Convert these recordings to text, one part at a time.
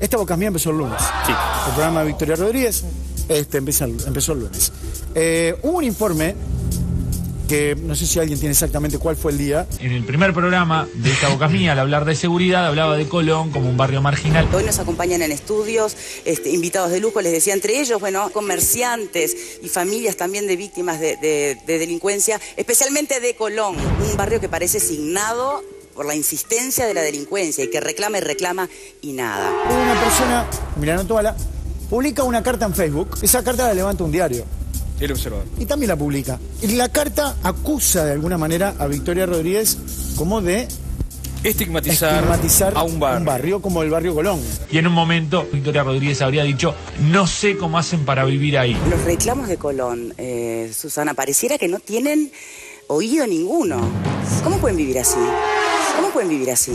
Esta boca mía empezó el lunes. Sí. El programa de Victoria Rodríguez este, empezó, el- empezó el lunes. Eh, hubo un informe que no sé si alguien tiene exactamente cuál fue el día. En el primer programa de esta boca mía, al hablar de seguridad, hablaba de Colón como un barrio marginal. Hoy nos acompañan en estudios este, invitados de lujo, les decía entre ellos, bueno, comerciantes y familias también de víctimas de, de- de delincuencia, especialmente de Colón, un barrio que parece signado por la insistencia de la delincuencia y que reclama y reclama y nada. Una persona, Milano Toala, publica una carta en Facebook. Esa carta la levanta un diario. El observador. Y también la publica. Y la carta acusa de alguna manera a Victoria Rodríguez como de Estigmatizar, estigmatizar a un barrio. como el barrio Colón. Y en un momento, Victoria Rodríguez habría dicho, no sé cómo hacen para vivir ahí. Los reclamos de Colón, eh, Susana, pareciera que no tienen oído ninguno. ¿Cómo pueden vivir así? ¿Cómo pueden vivir así?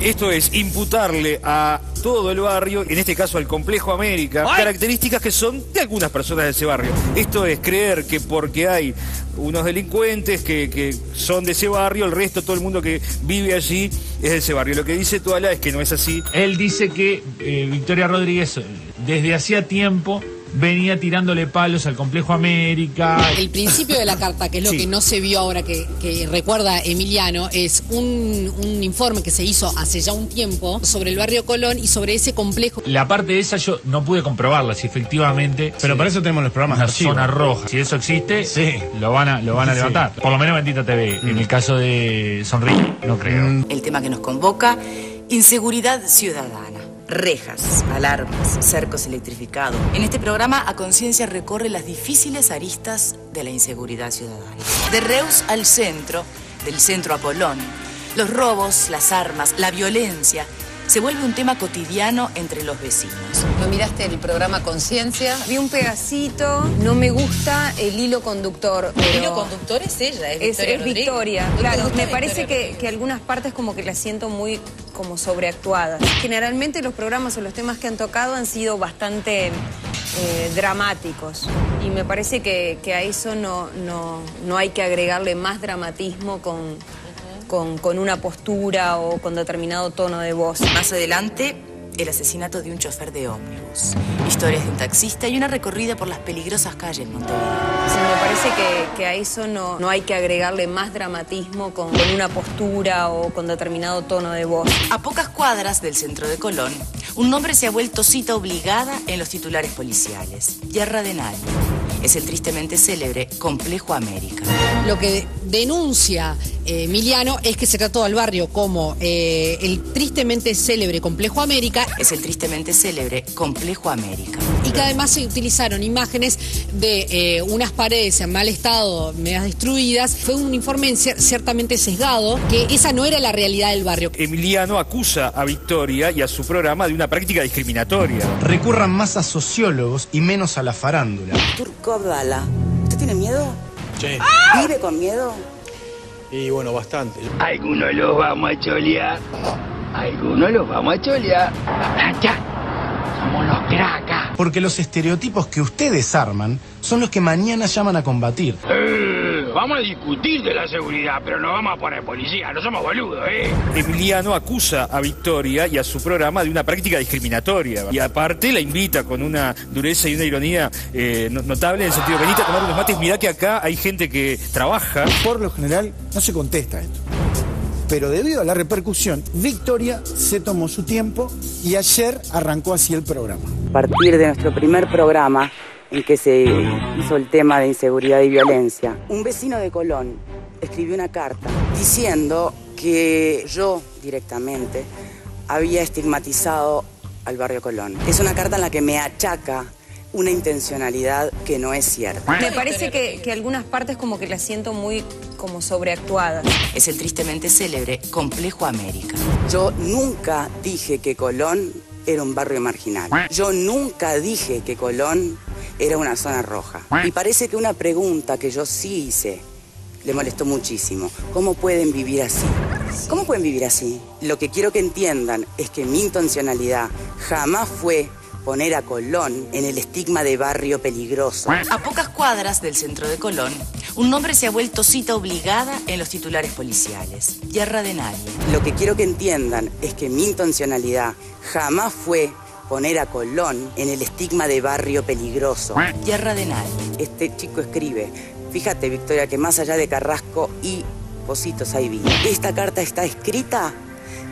Esto es imputarle a todo el barrio, en este caso al complejo América, características que son de algunas personas de ese barrio. Esto es creer que porque hay unos delincuentes que, que son de ese barrio, el resto, todo el mundo que vive allí es de ese barrio. Lo que dice Tuala es que no es así. Él dice que eh, Victoria Rodríguez eh, desde hacía tiempo venía tirándole palos al complejo América. El principio de la carta, que es lo Sí. que no se vio ahora, que, que recuerda Emiliano, es un, un informe que se hizo hace ya un tiempo sobre el barrio Colón y sobre ese complejo. La parte de esa yo no pude comprobarla, si efectivamente. Pero para eso tenemos los programas de zona roja. Si eso existe, Sí. lo van a, lo van a Sí. levantar. Por lo menos Bendita TV. En el caso de Sonríe, no creo. El tema que nos convoca, inseguridad ciudadana. Rejas, alarmas, cercos electrificados. En este programa, A Conciencia recorre las difíciles aristas de la inseguridad ciudadana. De Reus al centro, del centro a Colón, los robos, las armas, la violencia, se vuelve un tema cotidiano entre los vecinos. ¿No miraste el programa Conciencia? Vi un pedacito, no me gusta el hilo conductor. El hilo conductor es ella, es Victoria es. Victoria, ¿No te claro. Me parece que, que algunas partes como que las siento muy como sobreactuadas. Generalmente los programas o los temas que han tocado han sido bastante eh, dramáticos. Y me parece que, a eso no, no, no hay que agregarle más dramatismo con, con una postura o con determinado tono de voz. Más adelante, el asesinato de un chofer de ómnibus, historias de un taxista y una recorrida por las peligrosas calles de Montevideo. Sí, me parece que, que a eso no, no hay que agregarle más dramatismo con, con una postura o con determinado tono de voz. A pocas cuadras del centro de Colón, un nombre se ha vuelto cita obligada en los titulares policiales. Tierra de nadie. Es el tristemente célebre Complejo América. Lo que denuncia eh, Emiliano es que se trató al barrio como eh, el tristemente célebre Complejo América Es el tristemente célebre Complejo América. Y que además se utilizaron imágenes de eh, unas paredes en mal estado, medias destruidas. Fue un informe cier- ciertamente sesgado, que esa no era la realidad del barrio. Emiliano acusa a Victoria y a su programa de una práctica discriminatoria. Recurran más a sociólogos y menos a la farándula. Turco Abdala, ¿usted tiene miedo? Sí. ¿Vive con miedo? Y bueno, bastante. Algunos los vamos a cholear. Algunos los vamos a cholear. Ya. Somos los cracas. Porque los estereotipos que ustedes arman son los que mañana llaman a combatir. Eh, vamos a discutir de la seguridad, pero no vamos a poner policía. No somos boludos, ¿eh? Emiliano acusa a Victoria y a su programa de una práctica discriminatoria. Y aparte la invita con una dureza y una ironía eh, no- notable en el sentido, venite a tomar unos mates, mirá que acá hay gente que trabaja. Por lo general no se contesta esto. Pero debido a la repercusión, Victoria se tomó su tiempo y ayer arrancó así el programa. A partir de nuestro primer programa en que se hizo el tema de inseguridad y violencia, un vecino de Colón escribió una carta diciendo que yo directamente había estigmatizado al barrio Colón. Es una carta en la que me achaca una intencionalidad que no es cierta. Me parece que, que algunas partes como que las siento muy como sobreactuadas. Es el tristemente célebre Complejo América. Yo nunca dije que Colón era un barrio marginal. Yo nunca dije que Colón era una zona roja. Y parece que una pregunta que yo sí hice le molestó muchísimo. ¿Cómo pueden vivir así? ¿Cómo pueden vivir así? Lo que quiero que entiendan es que mi intencionalidad jamás fue poner a Colón en el estigma de barrio peligroso. A pocas cuadras del centro de Colón, un nombre se ha vuelto cita obligada en los titulares policiales. Tierra de nadie. Lo que quiero que entiendan es que mi intencionalidad jamás fue poner a Colón en el estigma de barrio peligroso. Tierra de nadie. Este chico escribe, fíjate Victoria que más allá de Carrasco y Positos hay vida. Esta carta está escrita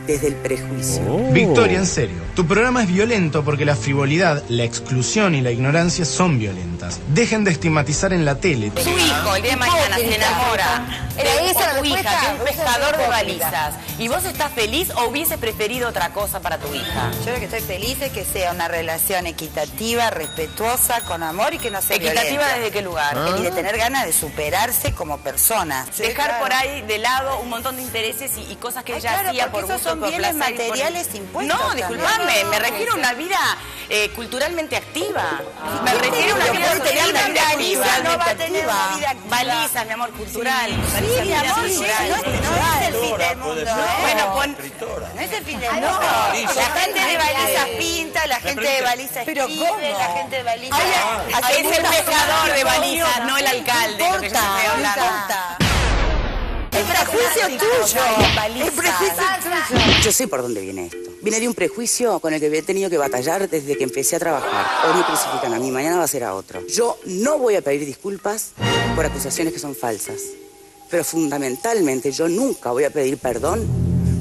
desde el prejuicio. Victoria, en serio. Tu programa es violento porque la frivolidad, la exclusión y la ignorancia son violentas. Dejen de estigmatizar en la tele. Su hijo, el día de mañana, se enamora Era de esa la tu hija, es un pescador de balizas. ¿Y vos estás feliz o hubieses preferido otra cosa para tu hija? Yo lo que estoy feliz es que sea una relación equitativa, respetuosa, con amor y que no sea ¿Equitativa violenta. desde qué lugar? Y de tener ganas de superarse como persona. Dejar por ahí de lado un montón de intereses y, y cosas que Ay, ella claro, hacía por gusto, son bienes por- materiales impuestos No, disculpame, No, me no, refiero a una vida eh, culturalmente activa. Me ¿Qué refiero a una vida Puede tener una vida cultural activa, no va a tener una vida activa. Balizas, mi amor, cultural. Sí, mi amor, no es- no es el fin del mundo, ¿eh? Bueno, pon... No es el fin del mundo. no. La gente de balizas pinta, la gente de balizas ¿Pero escribe, cómo? la gente de balizas... Es el pescador de balizas, no el alcalde, yo estoy hablando. El prejuicio tuyo. El prejuicio tuyo. Yo sé por dónde viene esto. Viene de un prejuicio con el que he tenido que batallar desde que empecé a trabajar. Hoy me crucifican a mí, mañana va a ser a otro. Yo no voy a pedir disculpas por acusaciones que son falsas. Pero fundamentalmente yo nunca voy a pedir perdón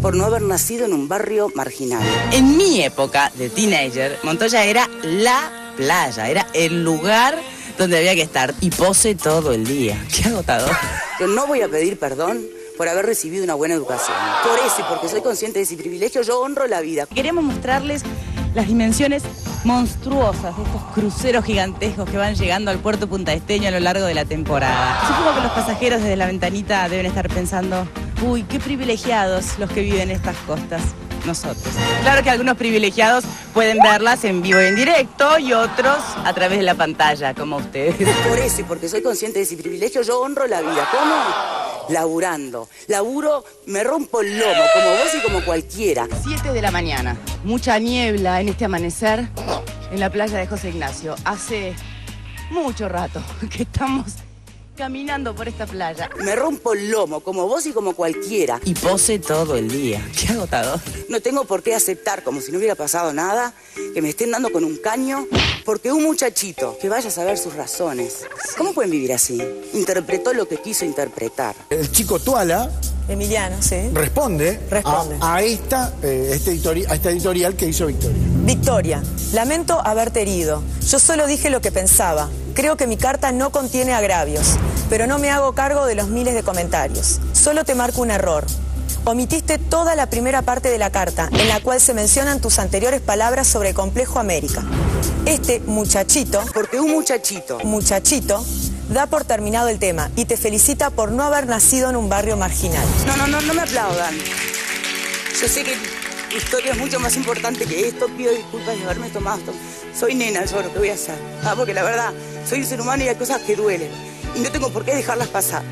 por no haber nacido en un barrio marginal. En mi época de teenager, Montoya era la playa, era el lugar donde había que estar y pose todo el día. Qué agotador. Yo no voy a pedir perdón por haber recibido una buena educación. Por eso y porque soy consciente de ese privilegio, yo honro la vida. Queremos mostrarles las dimensiones monstruosas de estos cruceros gigantescos que van llegando al puerto Punta Esteño a lo largo de la temporada. Supongo que los pasajeros desde la ventanita deben estar pensando, uy, qué privilegiados los que viven en estas costas. Nosotros. Claro que algunos privilegiados pueden verlas en vivo y en directo y otros a través de la pantalla, como ustedes. Por eso y porque soy consciente de ese privilegio, yo honro la vida. ¿Cómo? Laburando. Laburo, me rompo el lomo, como vos y como cualquiera. 7 de la mañana, mucha niebla en este amanecer en la playa de José Ignacio. Hace mucho rato que estamos caminando por esta playa. Me rompo el lomo, como vos y como cualquiera. Y pose todo el día. Qué agotador. No tengo por qué aceptar, como si no hubiera pasado nada, que me estén dando con un caño, porque un muchachito que vaya a saber sus razones. ¿Cómo pueden vivir así? Interpretó lo que quiso interpretar. El chico Tuala Emiliano, sí. responde, Responde. A, a esta, eh, este editori- a esta editorial que hizo Victoria. Victoria, lamento haberte herido. Yo solo dije lo que pensaba. Creo que mi carta no contiene agravios, pero no me hago cargo de los miles de comentarios. Solo te marco un error. Omitiste toda la primera parte de la carta, en la cual se mencionan tus anteriores palabras sobre el complejo América. Este muchachito, porque un muchachito, muchachito, da por terminado el tema y te felicita por no haber nacido en un barrio marginal. No, no, no, no me aplaudan. Yo sé que mi historia es mucho más importante que esto. Pido disculpas de haberme tomado esto. Soy nena, lloro, ¿qué voy a hacer? Ah, porque la verdad, soy un ser humano y hay cosas que duelen. Y no tengo por qué dejarlas pasar.